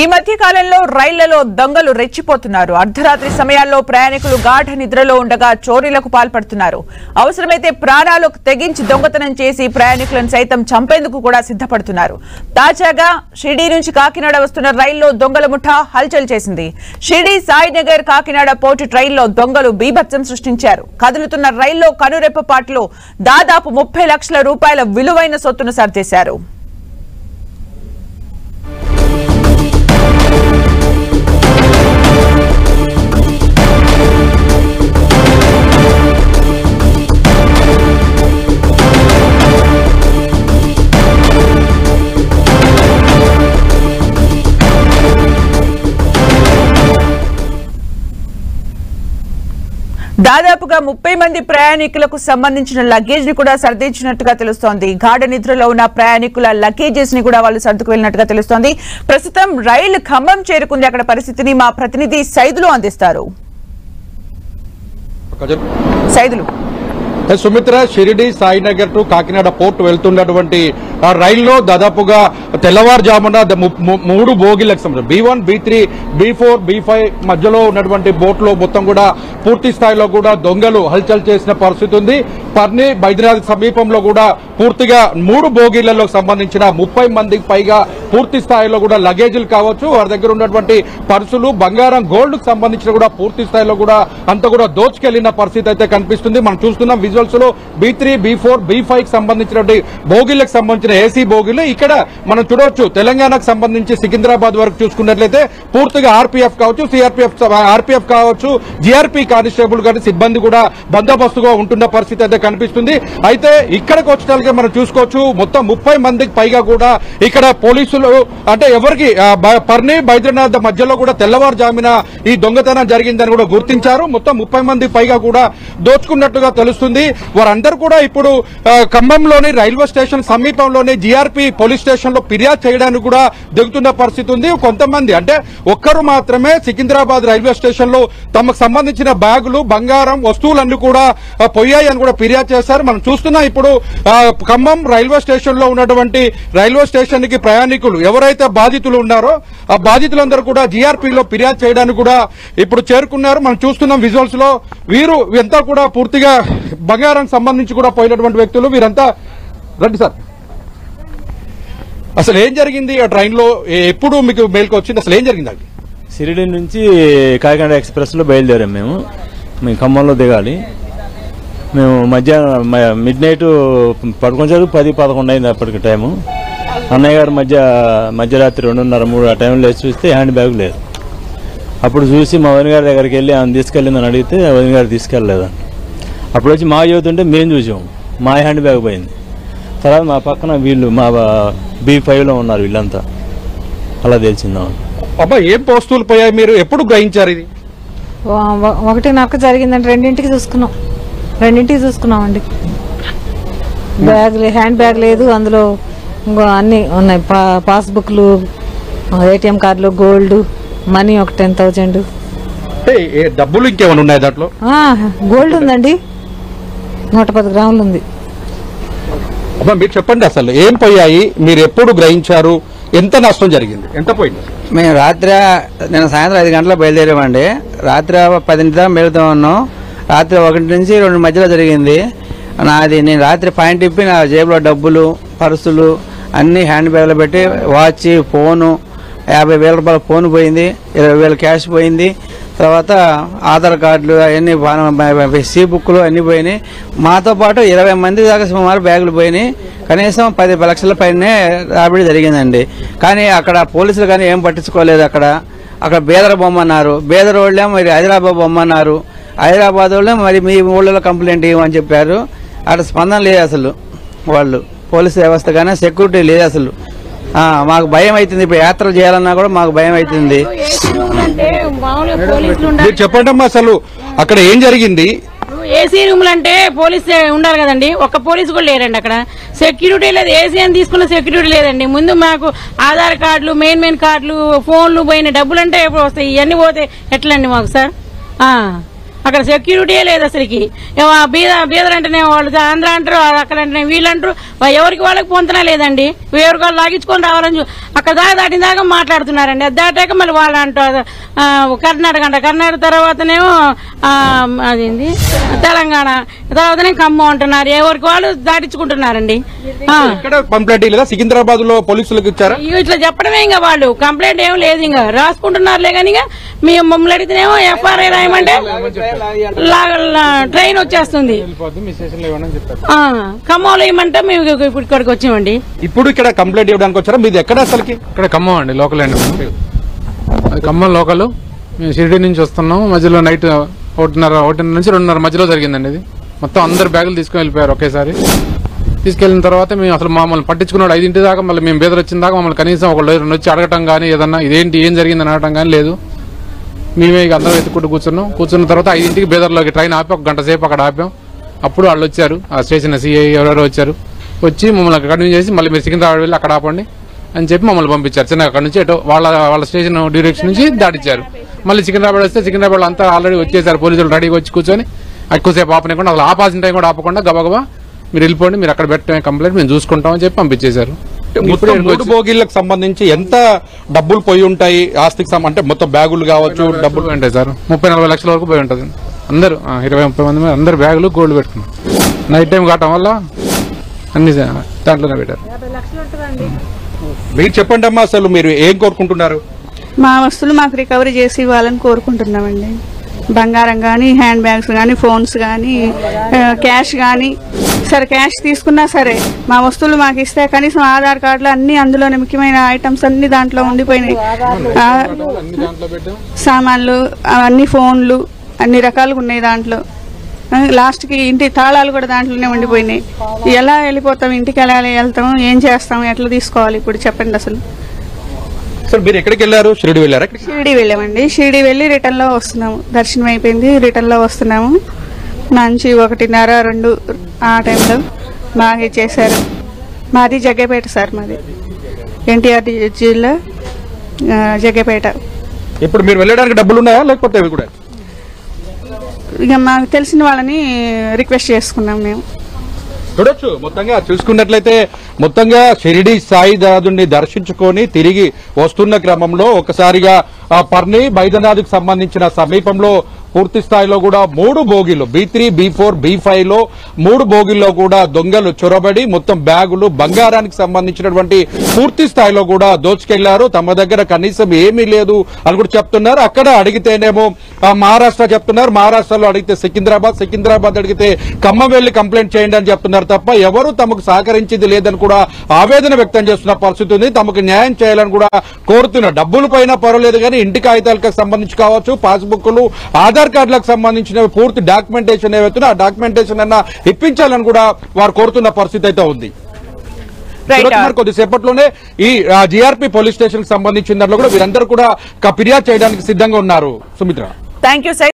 ఈ మధ్య కాలంలో రైళ్ళలో దొంగలు రెచ్చిపోతున్నారు. అర్ధరాత్రి సమయాల్లో ప్రయాణికులు గాఢ నిద్రలో ఉండగా చోరీలకు పాల్పడుతున్నారు. అవసరమైతే ప్రాణాలు తెగించి దొంగతనం చేసి ప్రయాణికులను సైతం చంపేందుకు కూడా సిద్ధపడుతున్నారు. తాజాగా షిరిడీ నుంచి కాకినాడ వస్తున్న రైల్లో దొంగల ముఠా హల్చల్ చేసింది. షిర్డీ సాయినగర్ కాకినాడ పోర్టు ట్రైన్లో దొంగలు బీభత్సం సృష్టించారు. కదులుతున్న రైల్లో కనురెప్పపాట్లు దాదాపు ముప్పై లక్షల రూపాయల విలువైన సొత్తును సర్దేశారు. దాదాపుగా ముప్పై మంది ప్రయాణికులకు సంబంధించిన లగేజ్ని కూడా సర్దించినట్టుగా తెలుస్తోంది. గాఢ నిద్రలో ఉన్న ప్రయాణికుల లగేజెస్ని కూడా వాళ్ళు సర్దుకు వెళ్ళినట్టుగా తెలుస్తోంది. ప్రస్తుతం రైలు ఖమ్మం చేరుకుంది. అక్కడ పరిస్థితిని మా ప్రతినిధి సైదులు అందిస్తారు. సైదులు. సుమిత్ర షిరిడి సాయినగర్ టు కాకినాడ పోర్ట్ వెళ్తున్నటువంటి రైల్లో దాదాపుగా తెల్లవారుజామున ద- ము- మూడు బోగిలకు సంబంధించి B one B three B four B five మధ్యలో ఉన్నటువంటి బోట్లో మొత్తం కూడా పూర్తి స్థాయిలో కూడా దొంగలు హల్చల్ చేసిన పరిస్థితి ఉంది. పర్ని బైద్యనాథ్ సమీపంలో కూడా పూర్తిగా మూడు బోగీలలో సంబంధించిన ముప్పై మందికి పైగా పూర్తి స్థాయిలో కూడా లగేజీలు కావచ్చు. వారి దగ్గర ఉన్నటువంటి పర్సులు బంగారం గోల్డ్ సంబంధించిన కూడా పూర్తి స్థాయిలో కూడా అంత కూడా దోచుకెళ్ళిన పరిస్థితి అయితే కనిపిస్తుంది. మనం చూస్తున్నాం విజువల్స్లో B three B four B ఫైవ్కి సంబంధించినటువంటి బోగిలకు సంబంధించిన ఏసీ బోగిలు ఇక్కడ మనం చూడవచ్చు. తెలంగాణకు సంబంధించి సికింద్రాబాద్ వరకు చూసుకున్నట్లయితే పూర్తిగా ఆర్పీఎఫ్ కావచ్చు సిఆర్పీఎఫ్ ఆర్పీఎఫ్ కావచ్చు జీఆర్పీ కానిస్టేబుల్ గారి సిబ్బంది కూడా బందోబస్తుగా ఉంటున్న పరిస్థితి అయితే కనిపిస్తుంది. అయితే ఇక్కడికి వచ్చేటానికి మనం చూసుకోవచ్చు మొత్తం ముప్పై మందికి పైగా కూడా ఇక్కడ పోలీసులు అంటే ఎవరికి పర్ని బైద్రనాథ్ మధ్యలో కూడా తెల్లవారుజామున ఈ దొంగతనం జరిగిందని కూడా గుర్తించారు. మొత్తం ముప్పై మంది పైగా కూడా దోచుకున్నట్టుగా తెలుస్తుంది. వారందరూ కూడా ఇప్పుడు ఖమ్మంలోని రైల్వే స్టేషన్ సమీపంలోని జీఆర్పీ పోలీస్ స్టేషన్లో ఫిర్యాదు చేయడానికి కూడా దిగుతున్న పరిస్థితి ఉంది. కొంతమంది అంటే ఒక్కరు మాత్రమే సికింద్రాబాద్ రైల్వే స్టేషన్లో తమకు సంబంధించిన బ్యాగులు బంగారం వస్తువులన్నీ కూడా ఆ, పోయాయని కూడా ఫిర్యాదు చేశారు. మనం చూస్తున్నాం ఇప్పుడు ఖమ్మం రైల్వే స్టేషన్లో ఉన్నటువంటి రైల్వే స్టేషన్కి ప్రయాణికులు ఎవరైతే బాధితులు ఉన్నారో ఆ బాధితులందరూ కూడా జీఆర్పీలో ఫిర్యాదు చేయడానికి కూడా ఇప్పుడు చేరుకున్నారు. మనం చూస్తున్నాం విజువల్స్లో వీరు ఎంత కూడా పూర్తిగా బంగారం సంబంధించి కూడా పోయినటువంటి వ్యక్తులు. వీరంతా రండి సార్. అసలు ఏం జరిగింది? ఆ ట్రైన్లో ఎప్పుడు మీకు మేల్కి వచ్చింది? అసలు ఏం జరిగింది అది? సిరిడి నుంచి కాకినాడ ఎక్స్ప్రెస్లో బయలుదేరాం మేము. మేము ఖమ్మంలో దిగాలి. మేము మధ్యాహ్నం మిడ్ నైట్ చదువు పది పదకొండు అయింది అప్పటికి టైము అన్నయ్య గారు మధ్య మధ్యరాత్రి రెండున్నర మూడు ఆ టైంలో లేచి చూస్తే హ్యాండ్ బ్యాగ్ లేదు. అప్పుడు చూసి మా వదిన గారి దగ్గరికి వెళ్ళి ఆమె తీసుకెళ్ళిందని అడిగితే వదిన గారు తీసుకెళ్ళలేదండి అప్పుడు వచ్చి మా చదువుతుంటే మేము చూసాము మా హ్యాండ్ బ్యాగ్ పోయింది. తర్వాత మా పక్కన వీళ్ళు మా బీ ఫైవ్లో ఉన్నారు వీళ్ళంతా. అలా తెలిసిందాం అబ్బా ఏం వస్తువులు పోయాయి మీరు? ఎప్పుడు గ్రహించారు ఇది? ఒకటి నక్క జరిగిందండి రెండింటికి చూసుకున్నాం. రెండింటికి చూసుకున్నామండి. బ్యాగ్ లే- హ్యాండ్ బ్యాగ్ లేదు. అందులో ఇంకో అన్ని ఉన్నాయి. పా- పాస్బుక్లు ఏటీఎం కార్డులు గోల్డ్ మనీ ఒక టెన్ థౌజండ్. డబ్బులు ఇంకేమైనా ఉన్నాయి దాంట్లో? గోల్డ్ ఉందండి. నూట పది గ్రాములు ఉంది. అబ్బా మీరు చెప్పండి అసలు ఏం పోయాయి? మీరు ఎప్పుడు గ్రహించారు? ఎంత నష్టం జరిగింది? ఎంత పోయింది? మేము రాత్రి నేను సాయంత్రం ఐదు గంటలకు బయలుదేరామండి. రాత్రి పదింటి దాకా వెళ్తూ ఉన్నాం. రాత్రి ఒకటి నుంచి రెండు మధ్యలో జరిగింది. నాది నేను రాత్రి పాయింట్ ఇప్పి నా జేబులో డబ్బులు పర్సులు అన్ని హ్యాండ్ బ్యాగ్లో పెట్టి వాచ్ ఫోను యాభై వేల రూపాయల ఫోన్ పోయింది ఇరవై వేల క్యాష్ పోయింది. తర్వాత ఆధార్ కార్డులు అవన్నీ సి బుక్లు అన్నీ పోయినాయి. మాతో పాటు ఇరవై మంది దాకా సుమారు బ్యాగులు పోయినాయి. కనీసం పది లక్షల పైనే రాబడి జరిగిందండి. కానీ అక్కడ పోలీసులు కానీ ఏం పట్టించుకోలేదు అక్కడ. అక్కడ బేదర బొమ్మన్నారు బేదర వాళ్ళే మరి హైదరాబాద్ బొమ్మన్నారు హైదరాబాద్ వాళ్ళే మరి మీ ఊళ్ళో కంప్లైంట్ ఇవ్వమని చెప్పారు. అక్కడ స్పందన లేదు అసలు వాళ్ళు. పోలీసు వ్యవస్థ కానీ సెక్యూరిటీ లేదు అసలు. మాకు భయం అవుతుంది. ఇప్పుడు యాత్ర చేయాలన్నా కూడా మాకు భయం అవుతుంది. చెప్పండి అమ్మా అసలు అక్కడ ఏం జరిగింది? ఏసీ రూములు అంటే పోలీస్ ఉండాలి కదండి. ఒక్క పోలీసు కూడా లేరండి అక్కడ. సెక్యూరిటీ లేదు ఏసీ అని తీసుకున్న సెక్యూరిటీ లేదండి. ముందు మాకు ఆధార్ కార్డులు మెయిన్ మెయిన్ కార్డులు ఫోన్లు పోయిన డబ్బులు అంటే ఎప్పుడు వస్తాయి? ఇవన్నీ పోతే ఎట్లండి మాకు సార్. అక్కడ సెక్యూరిటీ లేదు అసలుకి. బీద బీదలంటేనే వాళ్ళు ఆంధ్ర అంటారు అక్కడ అంటేనే వీళ్ళు అంటారు. వా- ఎవరికి వాళ్ళకి పొంతన లేదండి. ఎవరికి వాళ్ళు లాగించుకొని రావాలని చూ- అక్కడ దాకా దాటిన దాకా మాట్లాడుతున్నారండి. అది దాటాక మళ్ళీ వాళ్ళు అంటారు ఆ, కర్ణాటక అంట. కర్ణాటక తర్వాతనేమో ఆ, అదేంది? తెలంగాణ. తర్వాతనే ఖమ్మం అంటున్నారు. ఎవరికి వాళ్ళు దాటించుకుంటున్నారండి. కంప్లైంట్ లేదా సికింద్రాబాద్లో పోలీసులకు ఇచ్చారా? ఇట్లా చెప్పడమే ఇంకా వాళ్ళు. కంప్లైంట్ ఏం లేదు ఇంకా. రాసుకుంటున్నారులే కానీ ఇంకా మేము మమ్మల్ని అడిగితేనేమో ఎఫ్ఆర్ఐ రాయమంటే ట్రైన్ వచ్చేస్తుంది. ఆ, ఖమ్మంలో ఏమంటే మేము ఇప్పుడు ఇక్కడికి వచ్చామండి. ఇప్పుడు ఇక్కడ కంప్లైంట్ ఇవ్వడానికి వచ్చారా? మీది ఎక్కడ అసలుకి? ఇక్కడ ఖమ్మం అండి లోకల్ అండి. ఖమ్మం లోకల్. మేము షిరిడి నుంచి వస్తున్నాం. మధ్యలో నైట్ ఒకటిన్నర ఒకటిన్నర నుంచి రెండున్నర మధ్యలో జరిగిందండి ఇది. మొత్తం అందరు బ్యాగులు తీసుకుని వెళ్ళిపోయారు ఒకేసారి. తీసుకెళ్ళిన తర్వాత మేము అసలు మమ్మల్ని పట్టించుకున్నాడు. ఐదింటి దాకా మళ్ళీ మేము బేదరు వచ్చిన దాకా మమ్మల్ని కనీసం ఒక రెండు వచ్చి అడగటం కానీ ఏదన్నా ఇదేంటి ఏం జరిగిందని అడగటం కానీ లేదు. మేమే ఇక అందరం ఎత్తుకుంటూ కూర్చున్నాం. కూర్చున్న తర్వాత ఐదింటికి బేదర్లోకి ట్రైన్ ఆపి. ఒక గంట సేపు అక్కడ ఆపాం. అప్పుడు వాళ్ళు వచ్చారు. ఆ స్టేషన్ సిఐ ఎవరెవరో వచ్చారు. వచ్చి మమ్మల్ని అక్కడ కంటిన్యూ చేసి మళ్ళీ మీరు సికింద్రాబాద్ వెళ్ళి అక్కడ ఆపండి అని చెప్పి మమ్మల్ని పంపించారు. చిన్న అక్కడ నుంచి ఎటో వాళ్ళ వాళ్ళ స్టేషన్ డైరెక్షన్ నుంచి దాటిచ్చారు. మళ్ళీ సికింద్రాబాద్ వస్తే సికింద్రాబాద్ అంతా ఆల్రెడీ వచ్చేసారు. పోలీసులు రెడీగా వచ్చి కూర్చొని ఎక్కువసేపు ఆపనికుండా అసలు ఆపాల్సిన టైం కూడా ఆపకుండా గబగబా మీరు వెళ్ళిపోండి మీరు అక్కడ పెట్టమే కంప్లైంట్ మేము చూసుకుంటామని చెప్పి పంపించేశారు. మొత్తం మూడు బోగీలకు సంబంధించి ఎంత డబ్బులు పోయి ఉంటాయి ఆస్తికి సంబంధం అంటే మొత్తం బ్యాగులు కావచ్చు డబ్బులు ఉంటాయి సార్. ముప్పై నలభై లక్షల వరకు పోయి ఉంటుంది. అందరూ ఇరవై ముప్పై మంది మీద అందరు బ్యాగులు గోల్డ్ పెట్టుకున్నారు. నైట్ టైం కావటం వల్ల అన్ని దాంట్లోనే పెట్టారు. మీరు చెప్పండి అమ్మా అసలు మీరు ఏం కోరుకుంటున్నారు? మా వస్తువులు మాకు రికవరీ చేసి ఇవ్వాలని కోరుకుంటున్నామండి. బంగారం కానీ హ్యాండ్ బ్యాగ్స్ కానీ ఫోన్స్ కానీ క్యాష్ కానీ సరే క్యాష్ తీసుకున్నా సరే మా వస్తువులు మాకు ఇస్తే కనీసం ఆధార్ కార్డులు అన్ని అందులోనే ముఖ్యమైన ఐటమ్స్ అన్ని దాంట్లో ఉండిపోయినాయి. సామాన్లు అన్ని ఫోన్లు అన్ని రకాలుగా ఉన్నాయి దాంట్లో. లాస్ట్కి ఇంటి తాళాలు కూడా దాంట్లోనే ఉండిపోయినాయి. ఎలా వెళ్ళిపోతాం ఇంటికి ఎలా వెళ్తాం ఏం చేస్తాం ఎట్లా తీసుకోవాలి ఇప్పుడు చెప్పండి అసలు. సార్ మీరు ఎక్కడికి వెళ్ళారు? షిరిడి వెళ్ళారా? షిరిడి వెళ్ళామండి. షిరిడి వెళ్ళి రిటర్న్లో వస్తున్నాము. దర్శనం అయిపోయింది రిటర్న్లో వస్తున్నాము. మంచి ఒకటిన్నర రెండు ఆ టైంలో బాగా ఇచ్చేసారు మాది జగ్గపేట సార్ మాది. ఎన్టీఆర్ జిల్లా జగ్గపేట. ఇప్పుడు మీరు వెళ్ళడానికి డబ్బులు ఉన్నాయా? లేకపోతే ఇవి కూడా? ఇక మాకు తెలిసిన వాళ్ళని రిక్వెస్ట్ చేసుకున్నాం మేము. చూడొచ్చు. మొత్తంగా చూసుకున్నట్లయితే మొత్తంగా షిరిడి సాయి దాదుని దర్శించుకొని తిరిగి వస్తున్న క్రమంలో ఒకసారిగా ఆ పర్ని బైదనాథ్కి సంబంధించిన సమీపంలో పూర్తి స్థాయిలో కూడా మూడు బోగిలు B three B four B ఫైవ్లో మూడు బోగిల్లో కూడా దొంగలు చొరబడి మొత్తం బ్యాగులు బంగారానికి సంబంధించినటువంటి పూర్తి స్థాయిలో కూడా దోచుకెళ్ళారు. తమ దగ్గర కనీసం ఏమీ లేదు అని కూడా చెప్తున్నారు. అక్కడ అడిగితేనేమో మహారాష్ట్ర చెప్తున్నారు. మహారాష్ట్రలో అడిగితే సికింద్రాబాద్ సికింద్రాబాద్ అడిగితే ఖమ్మం వెళ్ళి కంప్లైంట్ చేయండి అని చెప్తున్నారు తప్ప ఎవరు తమకు సహకరించింది లేదని కూడా ఆవేదన వ్యక్తం చేస్తున్న పరిస్థితి ఉంది. తమకు న్యాయం చేయాలని కూడా కోరుతున్నారు డబ్బుల పైన పర్వాలేదు కానీ ఇంటి కాగితాలకు సంబంధించి కావచ్చు పాస్బుక్లు ఆధార్ కార్డులకు సంబంధించిన పూర్తి డాక్యుమెంటేషన్ ఏవైతుందో ఆ డాక్యుమెంటేషన్ అన్న ఇప్పించాలని కూడా వారు కోరుతున్న పరిస్థితి అయితే ఉంది. కుమార్ కొద్దిసేపట్లోనే ఈ జిఆర్పి పోలీస్ స్టేషన్కి సంబంధించిన దాంట్లో కూడా వీరందరూ కూడా ఫిర్యాదు చేయడానికి సిద్ధంగా ఉన్నారు. సుమిత్ర. థ్యాంక్